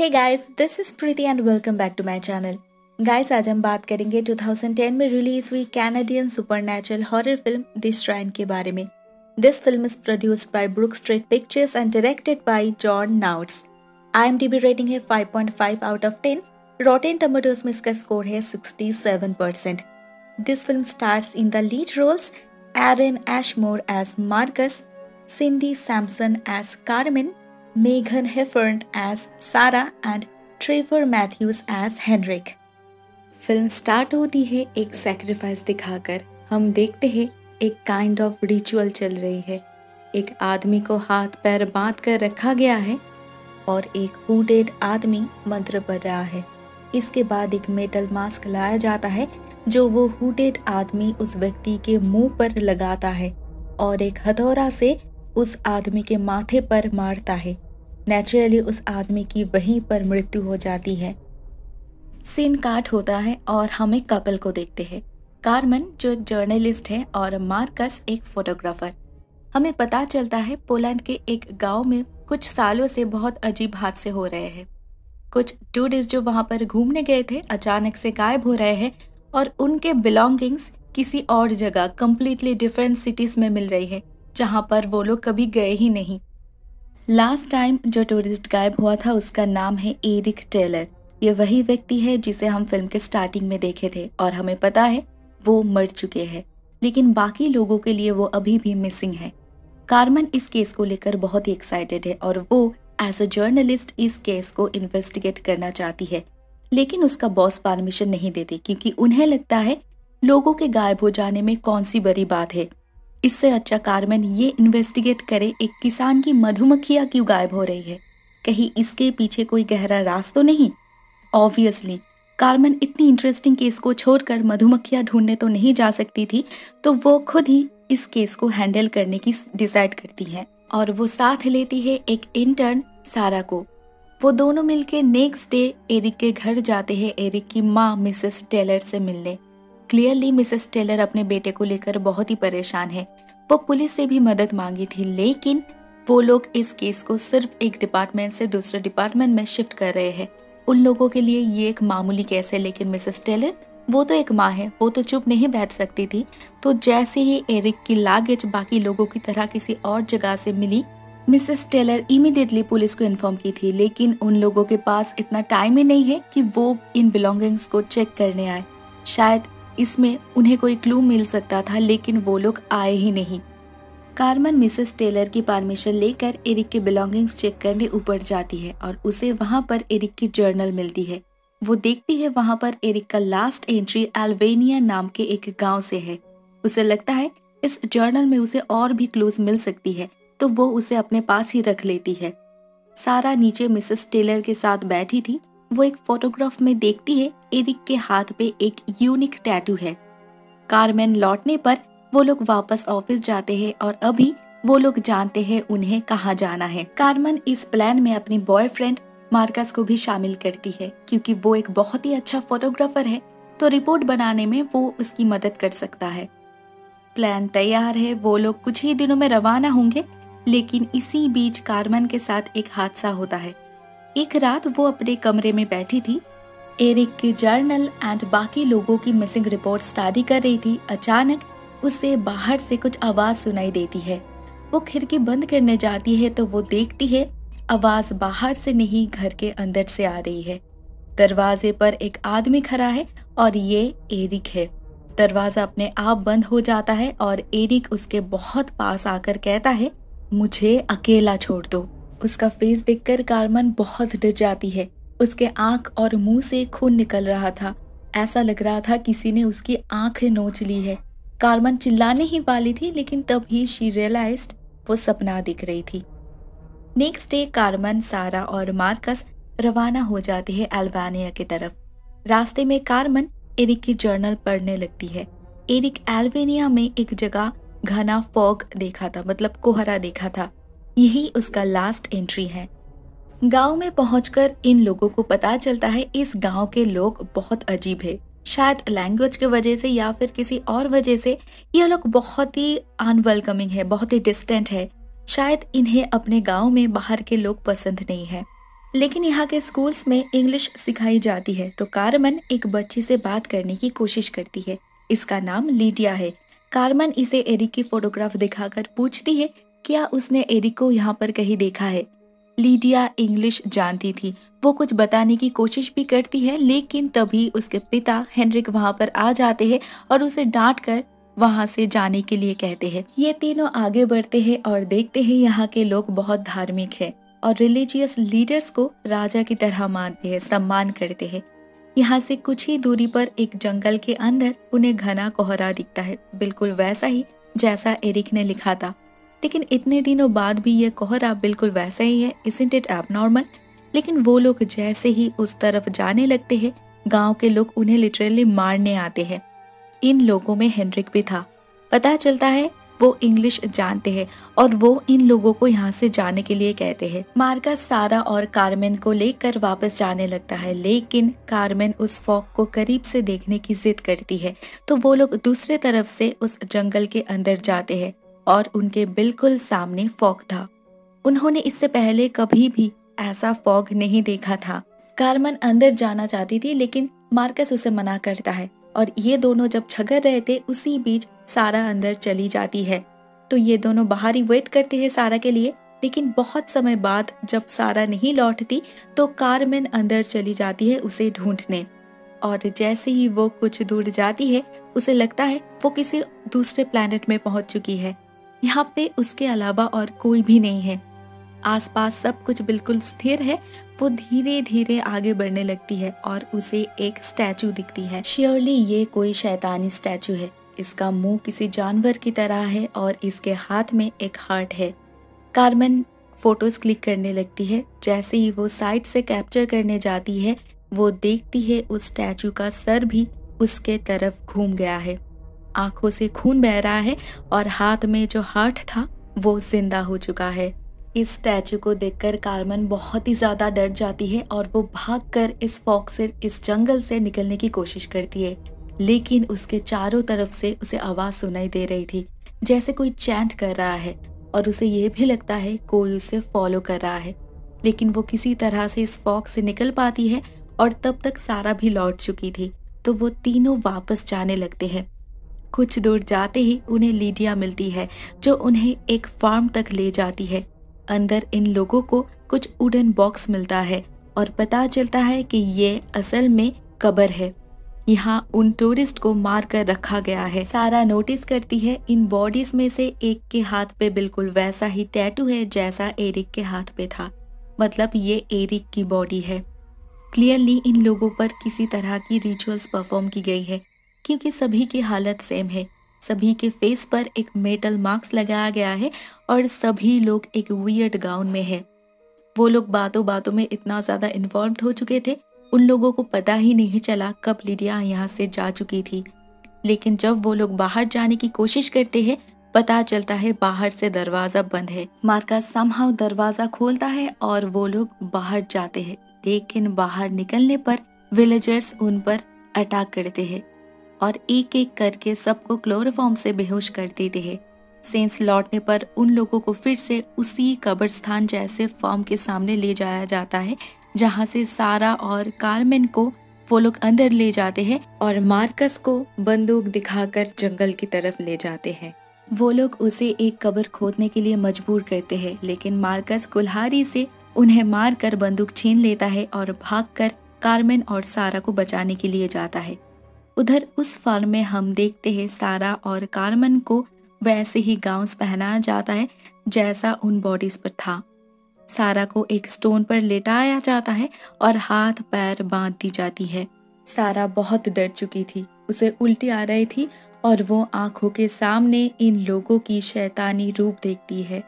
Hey guys this is Preeti and welcome back to my channel guys आज हम बात करेंगे 2010 में रिलीज हुई Canadian supernatural horror film the shrine के बारे में this film is produced by Brook Street Pictures and directed by John Knautz IMDb rating है 5.5 आउट ऑफ 10 रॉटेन टोमेटोज में इसका स्कोर है 67%. This film stars in the lead roles Aaron Ashmore as Marcus, Cindy Sampson as Carmen, Megan Heffern as Sarah and Trevor Matthews as Henrik. Film start होती है एक sacrifice दिखाकर। हम देखते हैं एक काइंड ऑफ़ रिचुअल चल रही है। एक आदमी को हाथ पैर बाँध कर रखा गया है और एक हुडेड आदमी मंत्र पढ़ रहा है। इसके बाद एक मेटल मास्क लाया जाता है, जो वो हुडेड आदमी उस व्यक्ति के मुँह पर लगाता है और एक हथौड़ा से उस आदमी के माथे पर मारता है। नेचुरली उस आदमी की वहीं पर मृत्यु हो जाती है। सीन काट होता है और हम एक कपल को देखते हैं। कार्मन जो एक जर्नलिस्ट है और मार्कस एक फोटोग्राफर हमें पता चलता है पोलैंड के एक गाँव में कुछ सालों से बहुत अजीब हादसे हो रहे हैं। कुछ टूरिस्ट जो वहाँ पर घूमने गए थे, अचानक से गायब हो रहे हैं और उनके बिलोंगिंग्स किसी और जगह कम्प्लीटली डिफरेंट सिटीज़ में मिल रही है। जहाँ पर वो लोग कभी गए ही नहीं। लास्ट टाइम जो टूरिस्ट गायब हुआ था, उसका नाम है एरिक टेलर ये वही व्यक्ति है जिसे हम फ़िल्म के स्टार्टिंग में देखे थे, और हमें पता है वो मर चुके हैं। लेकिन बाकी लोगों के लिए वो अभी भी मिसिंग है। कार्मन इस केस को लेकर बहुत ही एक्साइटेड है, और वो एज अ जर्नलिस्ट इस केस को इन्वेस्टिगेट करना चाहती है। लेकिन उसका बॉस परमिशन नहीं देते, क्योंकि उन्हें लगता है, लोगों के गायब हो जाने में कौन सी बड़ी बात है। इससे अच्छा कार्मेन ये इन्वेस्टिगेट करे एक किसान की मधुमक्खियाँ क्यों गायब हो रही है? कहीं इसके पीछे कोई गहरा राज तो नहीं? ऑब्वियसली कार्मेन इतनी इंटरेस्टिंग केस को छोड़कर मधुमक्खियाँ ढूँढने तो नहीं जा सकती थी तो वो खुद ही इस केस को हैंडल करने की डिसाइड करती है। और वो साथ लेती है एक इंटर्न सारा को। वो दोनों मिलके नेक्स्ट डे एरिक के घर जाते हैं, एरिक की माँ मिसेस टेलर से मिलने। क्लियरली मिसेस टेलर अपने बेटे को लेकर बहुत ही परेशान है। वो पुलिस से भी मदद मांगी थी, लेकिन वो लोग इस केस को सिर्फ़ एक डिपार्टमेंट से दूसरे डिपार्टमेंट में शिफ्ट कर रहे हैं। उन लोगों के लिए ये एक मामूली केस है, लेकिन मिसेस टेलर वो तो एक माँ है, वो तो चुप नहीं बैठ सकती थी। तो जैसे ही एरिक की लागेज बाकी लोगों की तरह किसी और जगह से मिली मिसेस टेलर इमीडिएटली पुलिस को इन्फॉर्म की थी, लेकिन उन लोगों के पास इतना टाइम ही नहीं है कि वो इन बिलोंगिंग्स को चेक करने आए। शायद इसमें उन्हें कोई क्लू मिल सकता था, लेकिन वो लोग आए ही नहीं। कार्मन मिसेस टेलर की परमिशन लेकर एरिक के बिलोंगिंग्स चेक करने ऊपर जाती है और उसे वहाँ पर एरिक की जर्नल मिलती है। वो देखती है वहाँ पर एरिक का लास्ट एंट्री एल्वेनिया नाम के एक गाँव से है। उसे लगता है इस जर्नल में उसे और भी क्लूज मिल सकती है तो वो उसे अपने पास ही रख लेती है। सारा नीचे मिसेस टेलर के साथ बैठी थी वो एक फोटोग्राफ में देखती है एरिक के हाथ पे एक यूनिक टैटू है। कारमेन लौटने पर वो लोग वापस ऑफ़िस जाते हैं और अभी वो लोग जानते हैं उन्हें कहाँ जाना है। कारमन इस प्लान में अपनी बॉयफ्रेंड मार्कस को भी शामिल करती है, क्योंकि वो एक बहुत ही अच्छा फोटोग्राफर है तो रिपोर्ट बनाने में वो उसकी मदद कर सकता है। प्लान तैयार है, वो लोग कुछ ही दिनों में रवाना होंगे, लेकिन इसी बीच कार्मन के साथ एक हादसा होता है। एक रात वो अपने कमरे में बैठी थी। एरिक की जर्नल एंड बाकी लोगों की मिसिंग रिपोर्ट स्टडी कर रही थी। अचानक उसे बाहर से कुछ आवाज़ सुनाई देती है। वो खिड़की बंद करने जाती है तो वो देखती है, आवाज़ बाहर से नहीं, घर के अंदर से आ रही है। दरवाजे पर एक आदमी खड़ा है और ये एरिक है। दरवाज़ा अपने आप बंद हो जाता है और एरिक उसके बहुत पास आकर कहता है, मुझे अकेला छोड़ दो। उसका फेस देखकर कारमन बहुत डर जाती है। उसके आँख और मुँह से खून निकल रहा था। ऐसा लग रहा था किसी ने उसकी आँखें नोच ली है। कारमन चिल्लाने ही वाली थी, लेकिन तब ही शी रियलाइज़ वो सपना दिख रही थी। नेक्स्ट डे कारमन सारा और मार्कस रवाना हो जाते हैं एल्वानिया की तरफ़। रास्ते में कारमन एरिक की जर्नल पढ़ने लगती है। एरिक एल्वेनिया में एक जगह घना फॉग देखा था मतलब कोहरा देखा था। यही उसका लास्ट एंट्री है। गाँव में पहुंचकर इन लोगों को पता चलता है इस गाँव के लोग बहुत अजीब है। शायद लैंग्वेज की वजह से या फिर किसी और वजह से ये लोग बहुत ही अनवेलकमिंग है, बहुत ही डिस्टेंट है। शायद इन्हें अपने गाँव में बाहर के लोग पसंद नहीं है। लेकिन यहाँ के स्कूल्स में इंग्लिश सिखाई जाती है तो कारमन एक बच्ची से बात करने की कोशिश करती है। इसका नाम लीडिया है। कारमन इसे एरिक की फोटोग्राफ दिखाकर पूछती है क्या उसने एरिक को यहाँ पर कहीं देखा है? लीडिया इंग्लिश जानती थी। वो कुछ बताने की कोशिश भी करती है, लेकिन तभी उसके पिता हेनरिक वहाँ पर आ जाते हैं और उसे डांट कर वहाँ से जाने के लिए कहते हैं। ये तीनों आगे बढ़ते हैं और देखते हैं यहाँ के लोग बहुत धार्मिक है और रिलीजियस लीडर्स को राजा की तरह मानते हैं, सम्मान करते हैं। यहाँ से कुछ ही दूरी पर एक जंगल के अंदर उन्हें घना कोहरा दिखता है। बिल्कुल वैसा ही जैसा एरिक ने लिखा था। लेकिन इतने दिनों बाद भी ये कोहरा बिल्कुल वैसा ही है इसेंट इट नॉर्मल लेकिन वो लोग जैसे ही उस तरफ़ जाने लगते हैं, गाँव के लोग उन्हें लिटरली मारने आते हैं। इन लोगों में हेनरिक भी था। पता चलता है, वो इंग्लिश जानते हैं और वो इन लोगों को यहाँ से जाने के लिए कहते हैं। मार्का सारा और कारमेन को लेकर वापस जाने लगता है, लेकिन कारमेन उस फॉक को करीब से देखने की जिद करती है। तो वो लोग दूसरे तरफ़ से उस जंगल के अंदर जाते हैं। और उनके बिल्कुल सामने फॉक था। उन्होंने इससे पहले कभी भी ऐसा फॉग नहीं देखा था। कारमन अंदर जाना चाहती थी, लेकिन मार्कस उसे मना करता है और ये दोनों जब झगड़ रहे थे, उसी बीच सारा अंदर चली जाती है। तो ये दोनों बाहर ही वेट करते हैं सारा के लिए, लेकिन बहुत समय बाद जब सारा नहीं लौटती तो कारमेन अंदर चली जाती है उसे ढूँढने। और जैसे ही वो कुछ दूर जाती है, उसे लगता है वो किसी दूसरे प्लेनेट में पहुँच चुकी है। यहाँ पे उसके अलावा और कोई भी नहीं है। आसपास सब कुछ बिल्कुल स्थिर है, वो धीरे धीरे आगे बढ़ने लगती है और उसे एक स्टैचू दिखती है। श्योरली ये कोई शैतानी स्टैचू है। इसका मुँह किसी जानवर की तरह है और इसके हाथ में एक हार्ट है। कार्मेन फ़ोटोज़ क्लिक करने लगती है। जैसे ही वो साइड से कैप्चर करने जाती है, वो देखती है उस स्टैचू का सर भी उसके तरफ़ घूम गया है। आँखों से खून बह रहा है और हाथ में जो हार्ट था, वो ज़िंदा हो चुका है। इस स्टैचू को देखकर कार्मन बहुत ही ज़्यादा डर जाती है और वो भागकर इस फॉक से, इस जंगल से निकलने की कोशिश करती है। लेकिन उसके चारों तरफ़ से उसे आवाज़ सुनाई दे रही थी, जैसे कोई चैंट कर रहा है, और उसे यह भी लगता है कोई उसे फॉलो कर रहा है। लेकिन वो किसी तरह से इस फॉक से निकल पाती है और तब तक सारा भी लौट चुकी थी तो वो तीनों वापस जाने लगते हैं। कुछ दूर जाते ही उन्हें लीडिया मिलती है, जो उन्हें एक फार्म तक ले जाती है। अंदर इन लोगों को कुछ उडन बॉक्स मिलता है और पता चलता है कि ये असल में कबर है। यहाँ उन टूरिस्ट को मार कर रखा गया है। सारा नोटिस करती है, इन बॉडीज में से एक के हाथ पे बिल्कुल वैसा ही टैटू है, जैसा एरिक के हाथ पे था। मतलब ये एरिक की बॉडी है। क्लियरली इन लोगों पर किसी तरह की रिचुअल्स परफॉर्म की गई है। क्योंकि सभी की हालत सेम है। सभी के फेस पर एक मेटल मार्क्स लगाया गया है और सभी लोग एक वियर्ड गाउन में है। वो लोग बातों बातों में इतना ज़्यादा इन्वॉल्व हो चुके थे, उन लोगों को पता ही नहीं चला कब लिडिया यहाँ से जा चुकी थी। लेकिन जब वो लोग बाहर जाने की कोशिश करते हैं, पता चलता है बाहर से दरवाज़ा बंद है। मार्का समहाउ दरवाज़ा खोलता है और वो लोग बाहर जाते हैं। लेकिन बाहर निकलने पर विलेजर्स उन पर अटैक करते हैं। और एक एक करके सबको क्लोरोफॉर्म से बेहोश कर देते हैं। सेंस लौटने पर उन लोगों को फिर से उसी कब्रस्थान जैसे फॉर्म के सामने ले जाया जाता है, जहाँ से सारा और कार्मेन को वो लोग अंदर ले जाते हैं और मार्कस को बंदूक दिखाकर जंगल की तरफ़ ले जाते हैं। वो लोग उसे एक कब्र खोदने के लिए मजबूर करते हैं, लेकिन मार्कस कुल्हारी से उन्हें मारकर बंदूक छीन लेता है और भागकर कार्मेन और सारा को बचाने के लिए जाता है। उधर उस फार्म में हम देखते हैं सारा और कार्मन को वैसे ही गाउन्स पहनाया जाता है, जैसा उन बॉडीज पर था। सारा को एक स्टोन पर लेटाया जाता है और हाथ पैर बाँध दी जाती है। सारा बहुत डर चुकी थी, उसे उल्टी आ रही थी और वो आँखों के सामने इन लोगों की शैतानी रूप देखती है।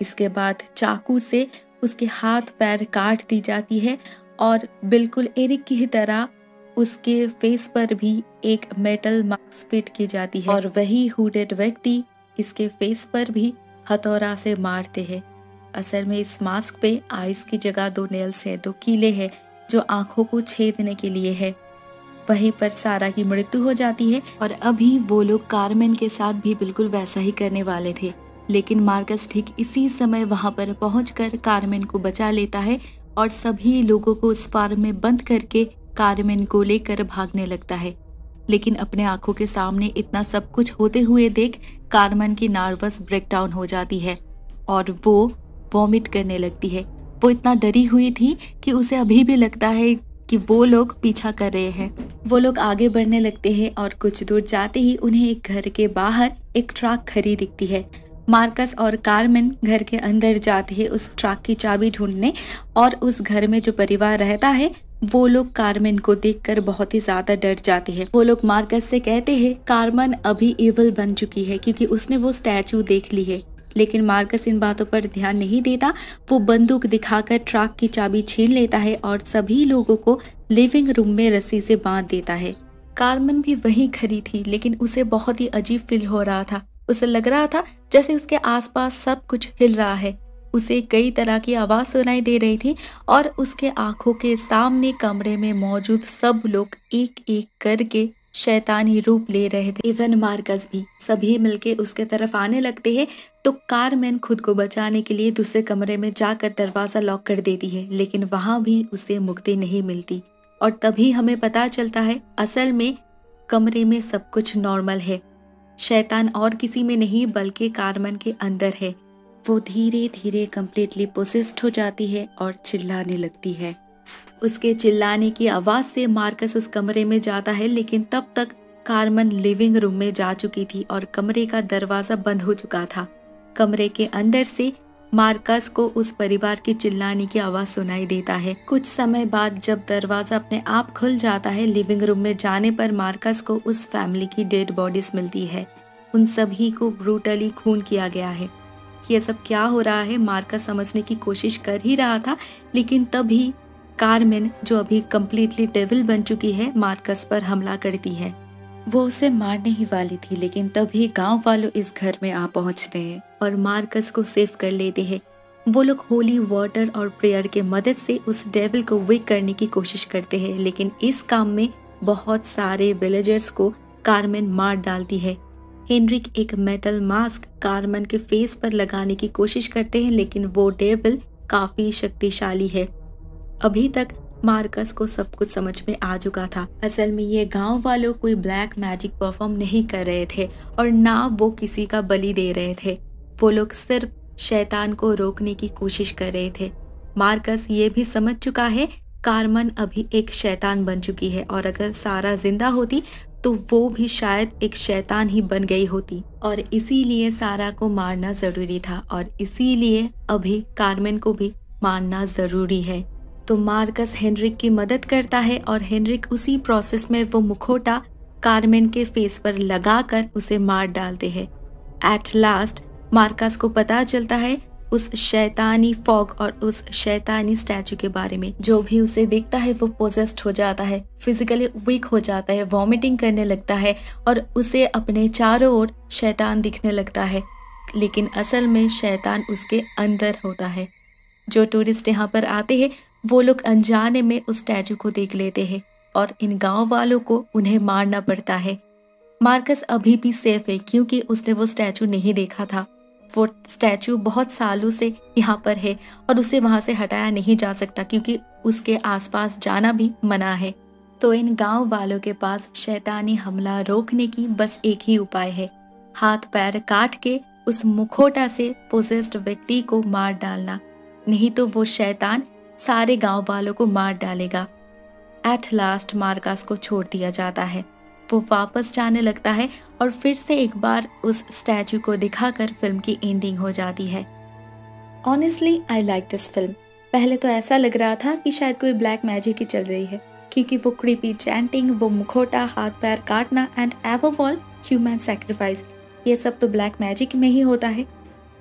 इसके बाद चाकू से उसके हाथ पैर काट दी जाती है और बिल्कुल एरिक की तरह उसके फेस पर भी एक मेटल मास्क फिट की जाती है। और वही हुडेड व्यक्ति इसके फेस पर भी हथौरा से मारते हैं। असल में इस मास्क पे आइस की जगह दो नेल्स है, दो कीले हैं, जो आँखों को छेदने के लिए है। वहीं पर सारा की मृत्यु हो जाती है और अभी वो लोग कारमेन के साथ भी बिल्कुल वैसा ही करने वाले थे। लेकिन मार्कस ठीक इसी समय वहाँ पर पहुंचकर कारमेन को बचा लेता है और सभी लोगों को उस फार्म में बंद करके कारमेन को लेकर भागने लगता है। लेकिन अपने आँखों के सामने इतना सब कुछ होते हुए देख कारमन की नर्वस ब्रेकडाउन हो जाती है और वो वॉमिट करने लगती है। वो इतना डरी हुई थी कि उसे अभी भी लगता है कि वो लोग पीछा कर रहे हैं। वो लोग आगे बढ़ने लगते हैं और कुछ दूर जाते ही उन्हें एक घर के बाहर एक ट्रक खड़ी दिखती है। मार्कस और कारमेन घर के अंदर जाते हैं उस ट्रक की चाबी ढूँढने और उस घर में जो परिवार रहता है वो लोग कार्मेन को देखकर बहुत ही ज़्यादा डर जाते हैं। वो लोग मार्कस से कहते हैं, कार्मन अभी इवल बन चुकी है क्योंकि उसने वो स्टैचू देख ली है। लेकिन मार्कस इन बातों पर ध्यान नहीं देता। वो बंदूक दिखाकर ट्रक की चाबी छीन लेता है और सभी लोगों को लिविंग रूम में रस्सी से बाँध देता है। कार्मन भी वहीं खड़ी थी, लेकिन उसे बहुत ही अजीब फील हो रहा था। उसे लग रहा था जैसे उसके आसपास सब कुछ हिल रहा है। उसे कई तरह की आवाज़ सुनाई दे रही थी और उसके आँखों के सामने कमरे में मौजूद सब लोग एक एक करके शैतानी रूप ले रहे थे। इवन मार्कस भी सभी मिलके उसके तरफ़ आने लगते हैं तो कारमैन खुद को बचाने के लिए दूसरे कमरे में जाकर दरवाज़ा लॉक कर देती है, लेकिन वहाँ भी उसे मुक्ति नहीं मिलती। और तभी हमें पता चलता है, असल में कमरे में सब कुछ नॉर्मल है। शैतान और किसी में नहीं, बल्कि कारमन के अंदर है। वो धीरे धीरे कम्प्लीटली पोसिस्ट हो जाती है और चिल्लाने लगती है। उसके चिल्लाने की आवाज़ से मार्कस उस कमरे में जाता है, लेकिन तब तक कार्मन लिविंग रूम में जा चुकी थी और कमरे का दरवाज़ा बंद हो चुका था। कमरे के अंदर से मार्कस को उस परिवार की चिल्लाने की आवाज़ सुनाई देता है। कुछ समय बाद जब दरवाज़ा अपने आप खुल जाता है, लिविंग रूम में जाने पर मार्कस को उस फैमिली की डेड बॉडीज मिलती है। उन सभी को ब्रूटली खून किया गया है। ये सब क्या हो रहा है? मार्कस समझने की कोशिश कर ही रहा था, लेकिन तभी कारमेन, जो अभी कम्प्लीटली डेविल बन चुकी है, मार्कस पर हमला करती है। वो उसे मारने ही वाली थी, लेकिन तभी गाँव वालों इस घर में आ पहुँचते हैं और मार्कस को सेव कर लेते हैं। वो लोग होली वाटर और प्रेयर के मदद से उस डेविल को विक करने की कोशिश करते हैं, लेकिन इस काम में बहुत सारे विलेजर्स को कारमेन मार डालती है। हेनरिक एक मेटल मास्क कारमन के फेस पर लगाने की कोशिश करते हैं, लेकिन वो डेविल काफ़ी शक्तिशाली है। अभी तक मार्कस को सब कुछ समझ में आ चुका था। असल में ये गाँव वालों कोई ब्लैक मैजिक परफॉर्म नहीं कर रहे थे और ना वो किसी का बलि दे रहे थे। वो लोग सिर्फ़ शैतान को रोकने की कोशिश कर रहे थे। मार्कस ये भी समझ चुका है, कार्मन अभी एक शैतान बन चुकी है और अगर सारा ज़िंदा होती तो वो भी शायद एक शैतान ही बन गई होती। और इसीलिए सारा को मारना ज़रूरी था और इसीलिए अभी कार्मेन को भी मारना ज़रूरी है। तो मार्कस हेनरिक की मदद करता है और हेनरिक उसी प्रोसेस में वो मुखोटा कार्मेन के फेस पर लगाकर उसे मार डालते हैं। एट लास्ट मार्कस को पता चलता है उस शैतानी फॉग और उस शैतानी स्टैचू के बारे में। जो भी उसे देखता है, वो पोजेस्ड हो जाता है फिजिकली वीक हो जाता है वॉमिटिंग करने लगता है और उसे अपने चारों ओर शैतान दिखने लगता है। लेकिन असल में शैतान उसके अंदर होता है। जो टूरिस्ट यहाँ पर आते हैं, वो लोग अनजाने में उस स्टैचू को देख लेते हैं और इन गाँव वालों को उन्हें मारना पड़ता है। मार्कस अभी भी सेफ़ है, क्योंकि उसने वो स्टैचू नहीं देखा था। वो स्टैचू बहुत सालों से यहाँ पर है और उसे वहाँ से हटाया नहीं जा सकता क्योंकि उसके आसपास जाना भी मना है। तो इन गाँव वालों के पास शैतानी हमला रोकने की बस एक ही उपाय है। हाथ पैर काट के उस मुखोटा से पोजेस्ड व्यक्ति को मार डालना, नहीं तो वो शैतान सारे गाँव वालों को मार डालेगा। एट लास्ट मार्कास को छोड़ दिया जाता है। वो वापस जाने लगता है और फिर से एक बार उस स्टैचू को दिखाकर फ़िल्म की एंडिंग हो जाती है। Honestly I like this film पहले तो ऐसा लग रहा था कि शायद कोई ब्लैक मैजिक ही चल रही है, क्योंकि वो क्रीपी चैंटिंग वो मुखोटा हाथ पैर काटना एंड एवोवॉल ह्यूमन सेक्रीफाइस ये सब तो ब्लैक मैजिक में ही होता है।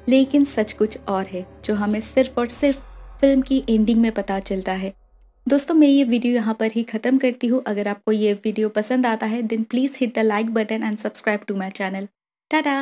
लेकिन सच कुछ और है, जो हमें सिर्फ़ और सिर्फ़ फ़िल्म की एंडिंग में पता चलता है। दोस्तों, मैं ये वीडियो यहाँ पर ही ख़त्म करती हूँ। अगर आपको ये वीडियो पसंद आता है then please hit the like button and subscribe to my channel tata